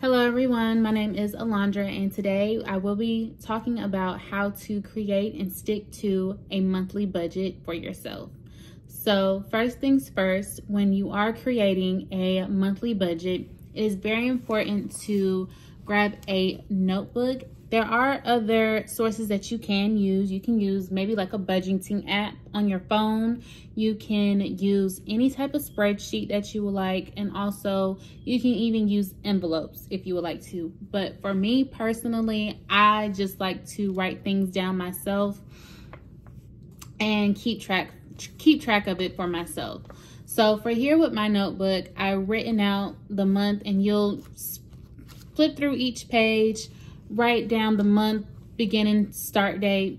Hello everyone, my name is Alondra and today I will be talking about how to create and stick to a monthly budget for yourself. So first things first, when you are creating a monthly budget, it is very important to grab a notebook there are other sources that you can use. You can use maybe like a budgeting app on your phone. You can use any type of spreadsheet that you would like. And also you can even use envelopes if you would like to. But for me personally, I just like to write things down myself and keep track keep track of it for myself. So for here with my notebook, I've written out the month and you'll flip through each page write down the month, beginning, start date,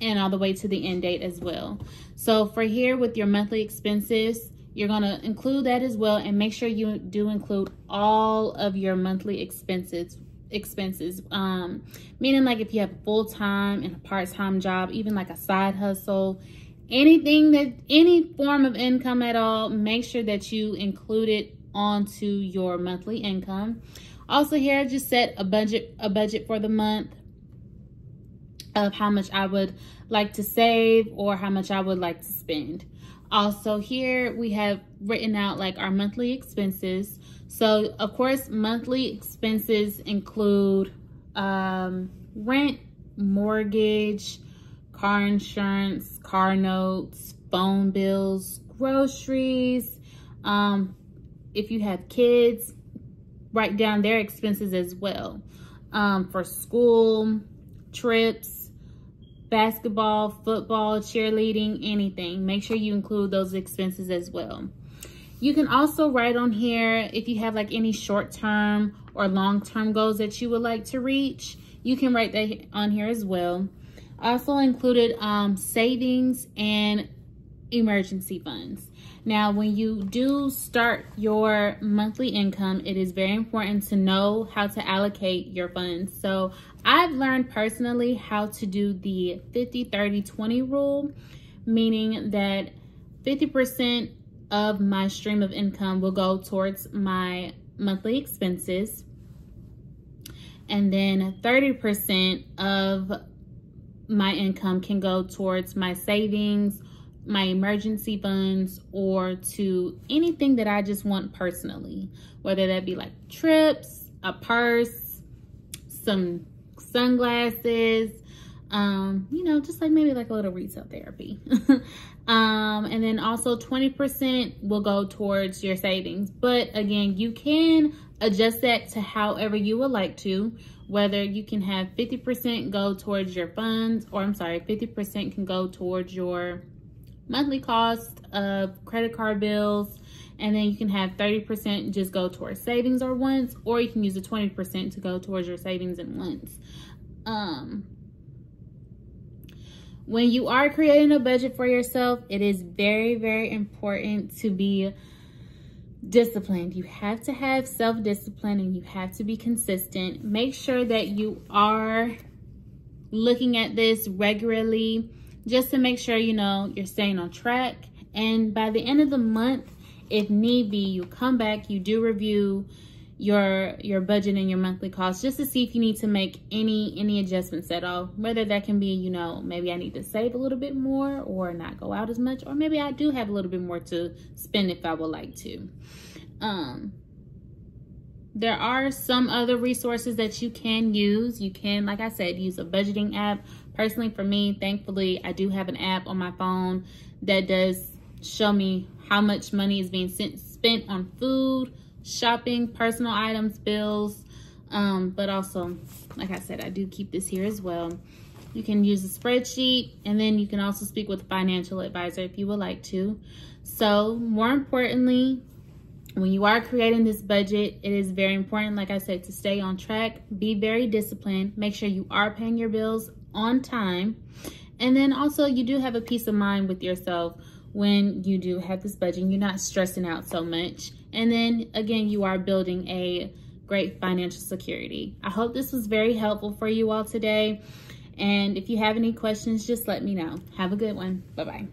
and all the way to the end date as well. So for here with your monthly expenses, you're to include that as well and make sure you do include all of your monthly expenses expenses um meaning like if you have a full-time and a part-time job even like a side hustle anything that any form of income at all make sure that you include it onto your monthly income also here, I just set a budget, a budget for the month of how much I would like to save or how much I would like to spend. Also here we have written out like our monthly expenses. So of course, monthly expenses include um, rent, mortgage, car insurance, car notes, phone bills, groceries. Um, if you have kids, write down their expenses as well um, for school, trips, basketball, football, cheerleading, anything. Make sure you include those expenses as well. You can also write on here if you have like any short-term or long-term goals that you would like to reach. You can write that on here as well. Also included um, savings and emergency funds. Now, when you do start your monthly income, it is very important to know how to allocate your funds. So I've learned personally how to do the 50, 30, 20 rule, meaning that 50% of my stream of income will go towards my monthly expenses. And then 30% of my income can go towards my savings my emergency funds or to anything that I just want personally, whether that be like trips, a purse, some sunglasses, um, you know, just like maybe like a little retail therapy. um, and then also 20% will go towards your savings. But again, you can adjust that to however you would like to, whether you can have 50% go towards your funds, or I'm sorry, 50% can go towards your monthly cost of credit card bills and then you can have 30% just go towards savings or once, or you can use the 20% to go towards your savings and once. Um, when you are creating a budget for yourself, it is very, very important to be disciplined. You have to have self-discipline and you have to be consistent. Make sure that you are looking at this regularly just to make sure, you know, you're staying on track. And by the end of the month, if need be, you come back, you do review your your budget and your monthly costs just to see if you need to make any any adjustments at all whether that can be you know maybe i need to save a little bit more or not go out as much or maybe i do have a little bit more to spend if i would like to um there are some other resources that you can use you can like i said use a budgeting app Personally, for me, thankfully, I do have an app on my phone that does show me how much money is being sent, spent on food, shopping, personal items, bills. Um, but also, like I said, I do keep this here as well. You can use a spreadsheet and then you can also speak with a financial advisor if you would like to. So more importantly, when you are creating this budget, it is very important, like I said, to stay on track, be very disciplined, make sure you are paying your bills on time. And then also you do have a peace of mind with yourself when you do have this budget. You're not stressing out so much. And then again, you are building a great financial security. I hope this was very helpful for you all today. And if you have any questions, just let me know. Have a good one. Bye-bye.